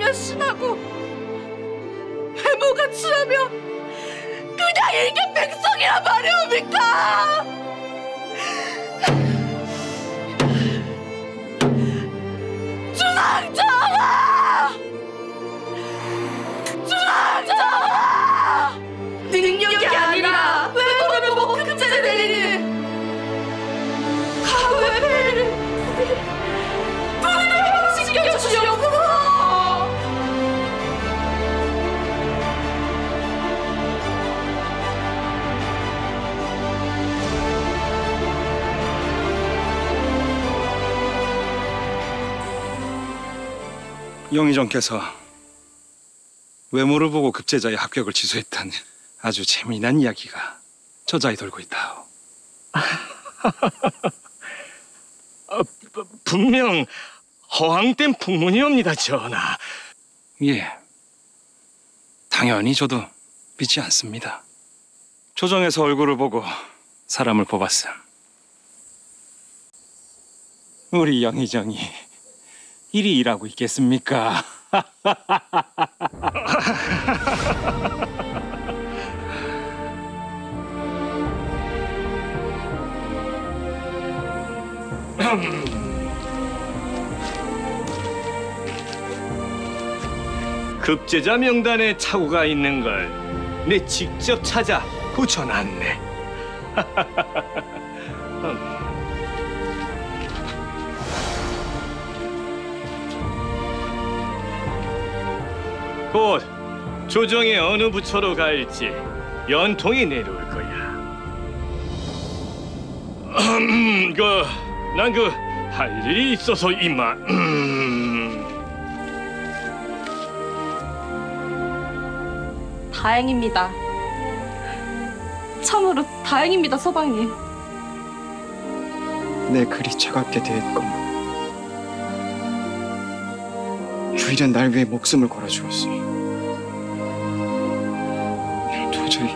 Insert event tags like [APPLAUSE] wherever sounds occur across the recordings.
날며신하고 외모가 취하며 그냥 일개 백성이란 말이옵니까? 영의정께서 외모를 보고 급제자의 합격을 취소했다는 아주 재미난 이야기가 저자에 돌고 있다오. [LAUGHS] 분명 허황된 풍문이옵니다, 전하. 예. 당연히 저도 믿지 않습니다. 조정에서 얼굴을 보고 사람을 뽑았음. 우리 영의정이 이리 일하고 있겠습니까? [LAUGHS] 급제자 명단에 착오가 있는 걸 내 직접 찾아 고쳐놨네. [LAUGHS] 곧 조정의 어느 부처로 갈지 연통이 내려올 거야. [CLEARS THROAT] 그, 난 그 할 일이 있어서 이만. [CLEARS THROAT] 다행입니다. 참으로 다행입니다, 서방님. 내 글이 차갑게 대했건 주일은 날 위해 목숨을 걸어 주었으니 도저히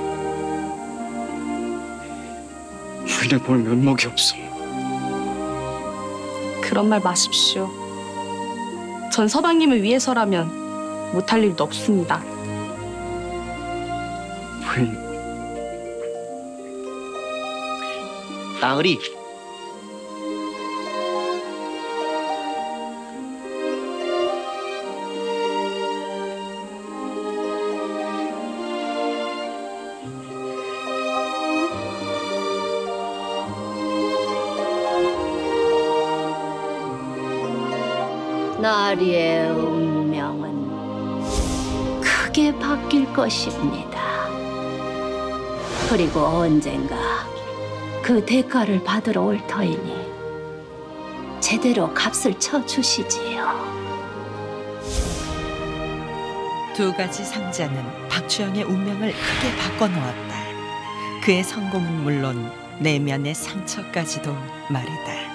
주인을 볼 면목이 없어 그런 말 마십시오. 전 서방님을 위해서라면 못할 일도 없습니다. 부인 나으리 나리의 운명은 크게 바뀔 것입니다. 그리고 언젠가 그 대가를 받으러 올 터이니 제대로 값을 쳐 주시지요. 두 가지 상자는 박주영의 운명을 크게 바꿔놓았다. 그의 성공은 물론 내면의 상처까지도 말이다.